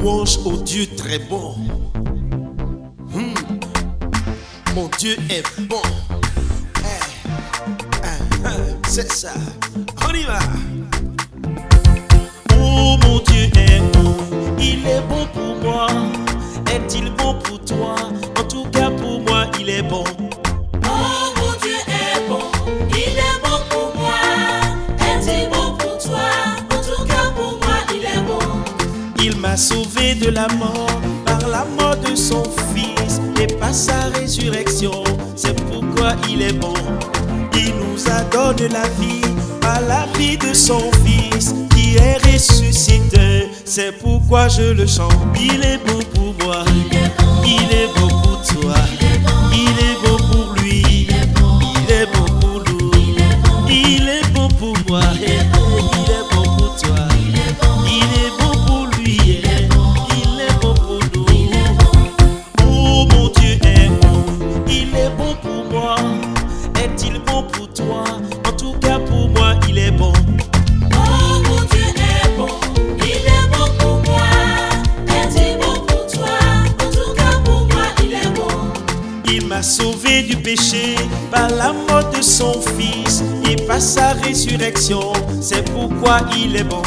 louange au Dieu très bon. Hmm. Mon Dieu est bon. Eh, eh, eh, C'est ça. On y va. Sauvé de la mort par la mort de son fils et par sa résurrection. C'est pourquoi il est bon. Il nous a donné la vie par la vie de son fils qui est ressuscité. C'est pourquoi je le chante. Il est bon pour moi. Il m'a sauvé du péché par la mort de son fils et par sa résurrection. C'est pourquoi il est bon.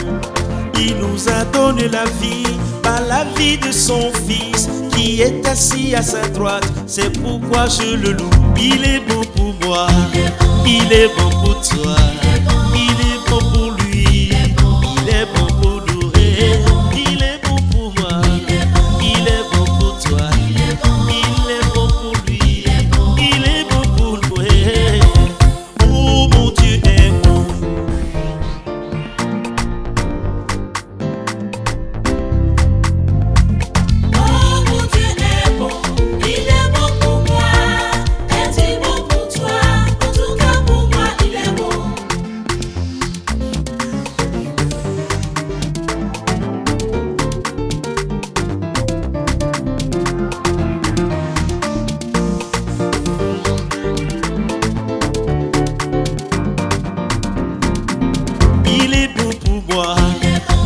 Il nous a donné la vie par la vie de son fils qui est assis à sa droite. C'est pourquoi je le loue. Il est bon pour moi. Il est bon pour toi.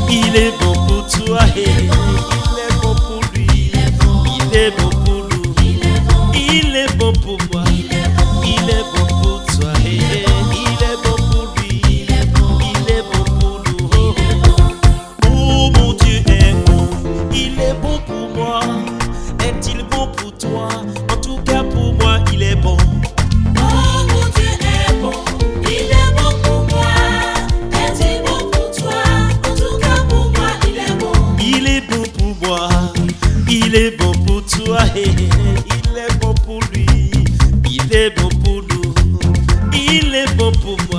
Il est bon pour toi. Il est bon pour lui. Il est bon pour nous. Il est bon pour moi. Il est bon pour toi. Il est bon pour lui. Il est bon pour nous. Oh mon Dieu est bon. Il est bon pour moi. Est-il bon pour toi? butua ile populi ile populu ile popuma